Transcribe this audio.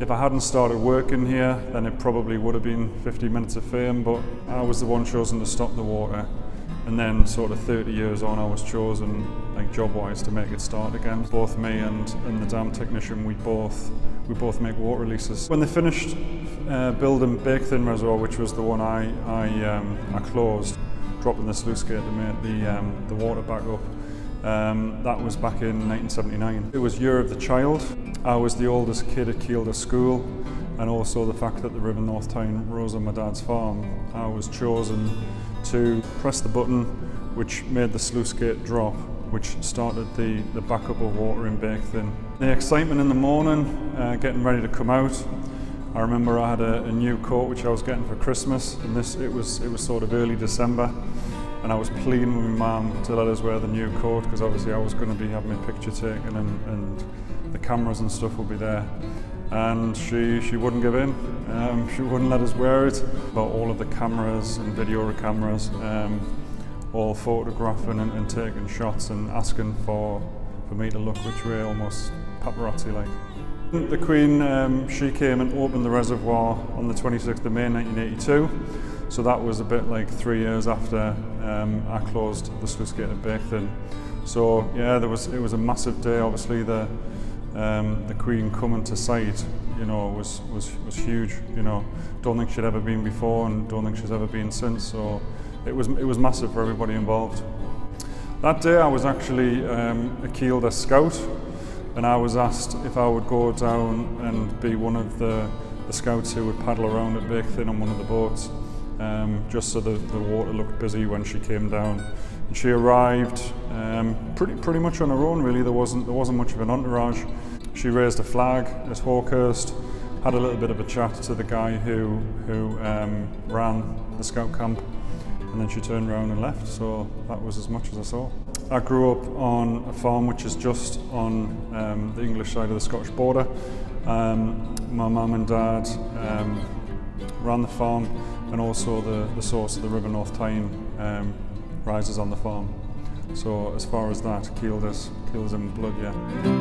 If I hadn't started working here, then it probably would have been 50 minutes of fame, but I was the one chosen to stop the water. And then sort of 30 years on, I was chosen, like job-wise, to make it start again. Both me and, and the dam technician, we both we both make water releases. When they finished uh, building Bakethin Reservoir, which was the one I, I, um, I closed, dropping the sluice gate to make the, um, the water back up, um, that was back in 1979. It was Year of the Child. I was the oldest kid at Kielder School and also the fact that the River North Tyne rose on my dad's farm. I was chosen to press the button which made the sluice gate drop which started the, the backup of water in Bakethin. The excitement in the morning, uh, getting ready to come out. I remember I had a, a new coat which I was getting for Christmas and this it was it was sort of early December and I was pleading with my mum to let us wear the new coat because obviously I was going to be having a picture taken and, and the cameras and stuff would be there and she, she wouldn't give in. Um, she wouldn't let us wear it. But all of the cameras and video cameras, um, all photographing and, and, taking shots and asking for, for me to look which way, almost paparazzi like. The Queen, um, she came and opened the reservoir on the 26th of May 1982. So that was a bit like three years after um, I closed the sluice gate at Bakethin. So yeah, there was it was a massive day. Obviously, the um, the Queen coming to sight, you know, was, was, was huge. You know, don't think she'd ever been before and don't think she's ever been since. So it was, it was massive for everybody involved. That day I was actually um, a Kielder scout and I was asked if I would go down and be one of the, the scouts who would paddle around at Bakethin on one of the boats. Um, just so the, water looked busy when she came down. And she arrived um, pretty, pretty much on her own really, there wasn't, there wasn't much of an entourage. She raised a flag at Hawkhirst, had a little bit of a chat to the guy who, who um, ran the scout camp and then she turned around and left so that was as much as I saw. I grew up on a farm which is just on um, the English side of the Scottish border. Um, my mum and dad um, ran the farm and also the, the source of the River North Tyne um, rises on the farm. So as far as that, Kielder's, Kielder's in blood, yeah.